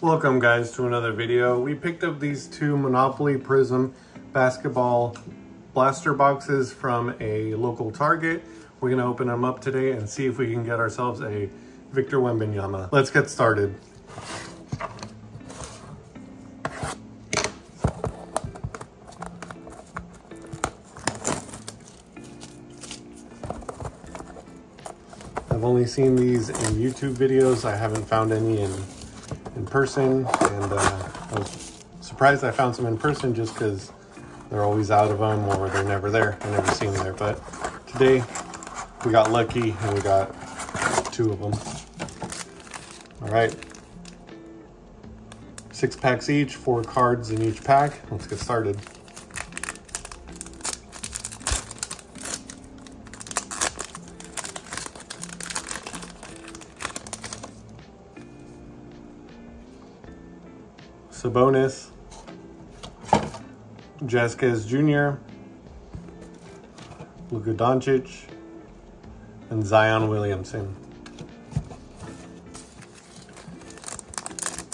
Welcome guys to another video. We picked up these two Monopoly Prizm basketball blaster boxes from a local Target. We're gonna open them up today and see if we can get ourselves a Victor Wembanyama. Let's get started. I've only seen these in YouTube videos. I haven't found any in in person, and uh, I was surprised I found some in person just because they're always out of them or they're never there. I never seen them there, but today we got lucky and we got two of them. All right, six packs each, four cards in each pack. Let's get started. Sabonis, Jaquez Jr., Luka Doncic, and Zion Williamson.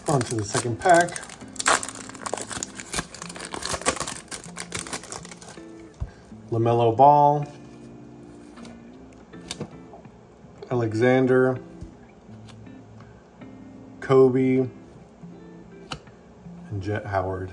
On to the second pack. LaMelo Ball, Alexander, Kobe, Jett Howard.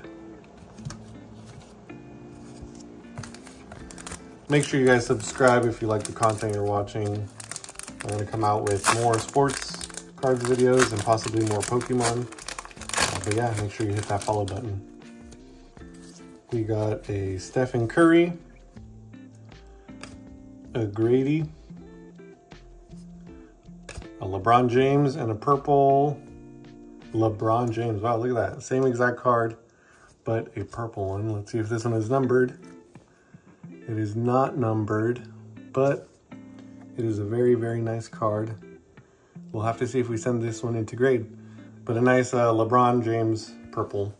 Make sure you guys subscribe if you like the content you're watching. I'm going to come out with more sports cards videos and possibly more Pokemon. Uh, but yeah, make sure you hit that follow button. We got a Stephen Curry, a Grady, a LeBron James, and a purple LeBron James. Wow, look at that. Same exact card, but a purple one. Let's see if this one is numbered. It is not numbered, but it is a very, very nice card. We'll have to see if we send this one into grade. But a nice uh, LeBron James purple.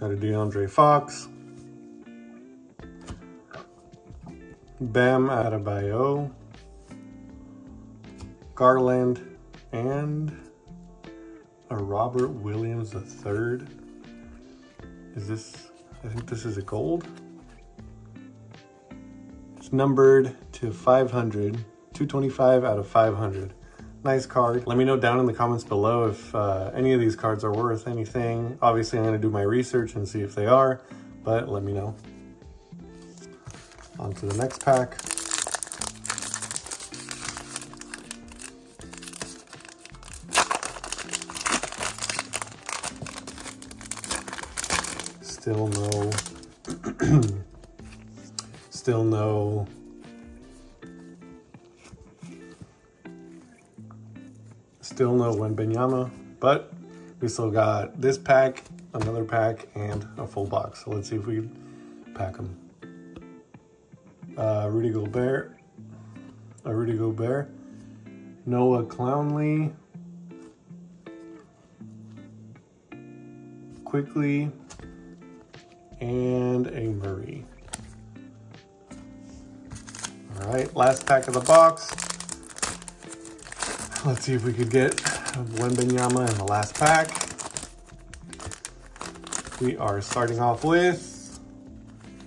Got a DeAndre Fox. Bam Adebayo, Garland, and a Robert Williams III. Is this, I think this is a gold. It's numbered to 500, 225 out of 500. Nice card. Let me know down in the comments below if uh, any of these cards are worth anything. Obviously, I'm gonna do my research and see if they are, but let me know. On to the next pack. Still no, still no still no Wembanyama, but we still got this pack, another pack, and a full box. So let's see if we pack them uh, Rudy Gobert, uh, Rudy Gobert, Noah Clowney, Quickley, and a Murray. All right, last pack of the box. Let's see if we could get Wembanyama in the last pack. We are starting off with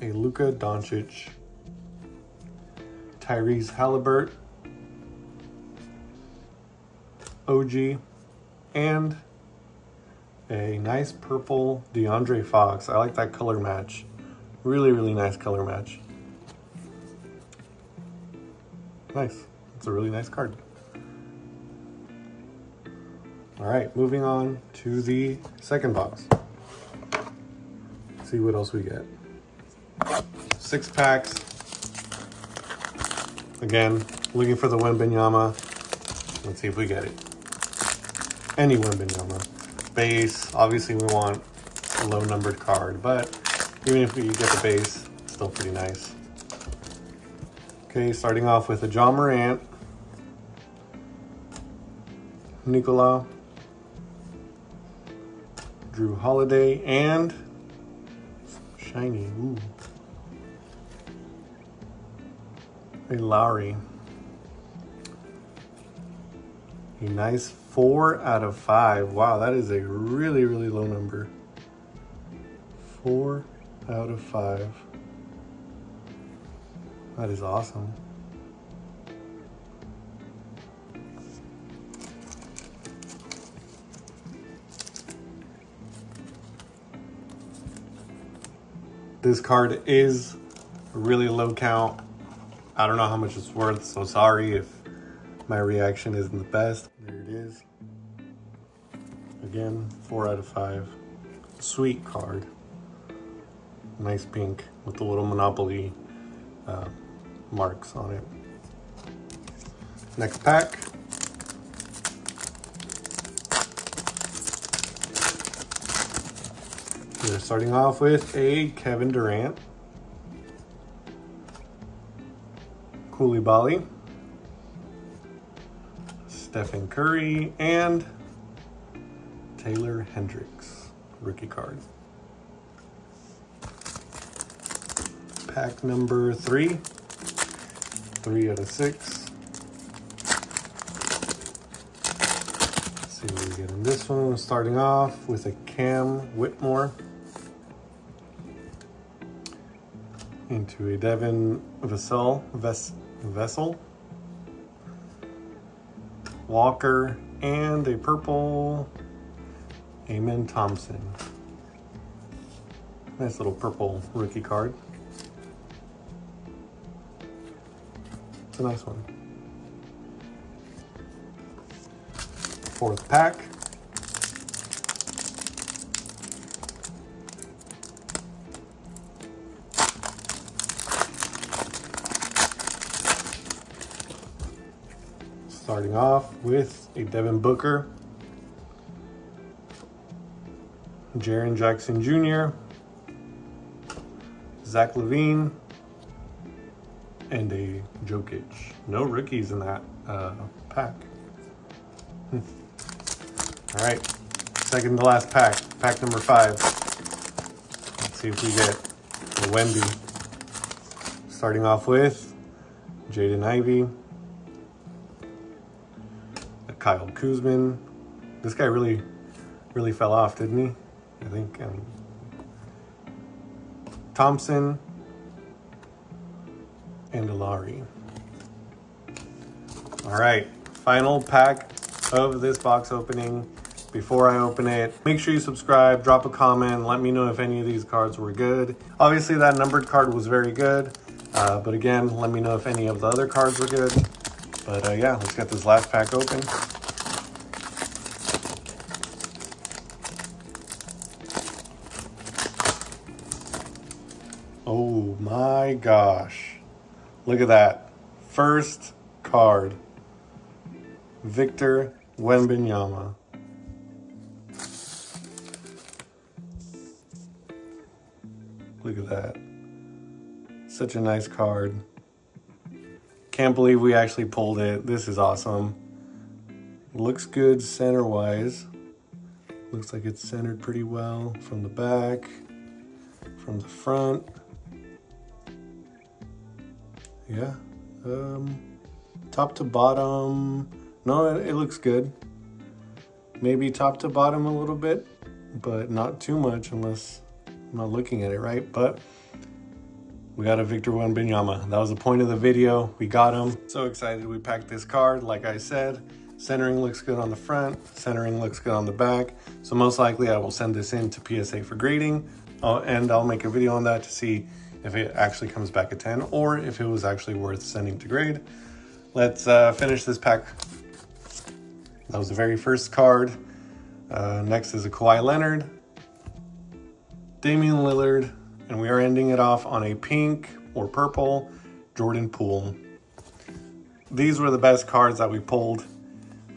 a Luka Doncic. Tyrese Halliburton, OG, and a nice purple DeAndre Fox. I like that color match. Really, really nice color match. Nice. It's a really nice card. All right, moving on to the second box. See what else we get. Six packs, Again, looking for the Wembanyama. Let's see if we get it. Any Wembanyama. Base, obviously we want a low numbered card, but even if you get the base, still pretty nice. Okay, starting off with a Ja Morant. Nikola. Jrue Holiday, and shiny, ooh. A Lowry. A nice four out of five. Wow, that is a really, really low number. Four out of five. That is awesome. This card is really low count. I don't know how much it's worth, so sorry if my reaction isn't the best. There it is. Again, four out of five. Sweet card. Nice pink with the little Monopoly uh, marks on it. Next pack. We're starting off with a Kevin Durant. Coulibaly. Stephen Curry and Taylor Hendricks, rookie card. Pack number three, three out of six. Let's see what we get in this one. Starting off with a Cam Whitmore into a Devin Vassell, Ves Vassell, Walker, and a purple Amen Thompson. Nice little purple rookie card. It's a nice one. Fourth pack. Starting off with a Devin Booker, Jaren Jackson Jr., Zach LaVine, and a Jokic. No rookies in that uh, pack. Hmm. All right, second to last pack, pack number five. Let's see if we get a Wemby. Starting off with Jaden Ivey, Kyle Kuzman. This guy really, really fell off, didn't he? I think um, Thompson, and a All right, final pack of this box opening. Before I open it, make sure you subscribe, drop a comment, let me know if any of these cards were good. Obviously that numbered card was very good, uh, but again, let me know if any of the other cards were good. But uh, yeah, let's get this last pack open. Gosh. Look at that. First card. Victor Wembanyama. Look at that. Such a nice card. Can't believe we actually pulled it. This is awesome. Looks good center-wise. Looks like it's centered pretty well from the back, from the front. Yeah. Um, top to bottom. No, it, it looks good. Maybe top to bottom a little bit, but not too much unless I'm not looking at it right. But we got a Victor Wembanyama. That was the point of the video. We got him. So excited we packed this card. Like I said, centering looks good on the front. Centering looks good on the back. So most likely I will send this in to PSA for grading. Uh, and I'll make a video on that to see if it actually comes back a 10 or if it was actually worth sending to grade. Let's uh, finish this pack. That was the very first card. Uh, next is a Kawhi Leonard, Damian Lillard, and we are ending it off on a pink or purple Jordan Poole. These were the best cards that we pulled.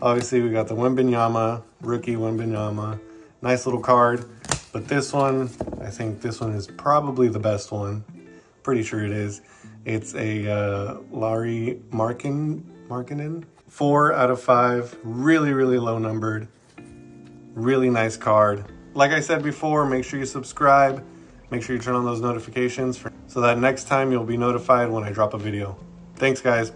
Obviously, we got the Wembanyama, rookie Wembanyama. Nice little card. But this one, I think this one is probably the best one. Pretty sure it is. It's a uh, Lauri Markin, Markkanen. Four out of five. Really, really low numbered. Really nice card. Like I said before, make sure you subscribe. Make sure you turn on those notifications for, so that next time you'll be notified when I drop a video. Thanks, guys.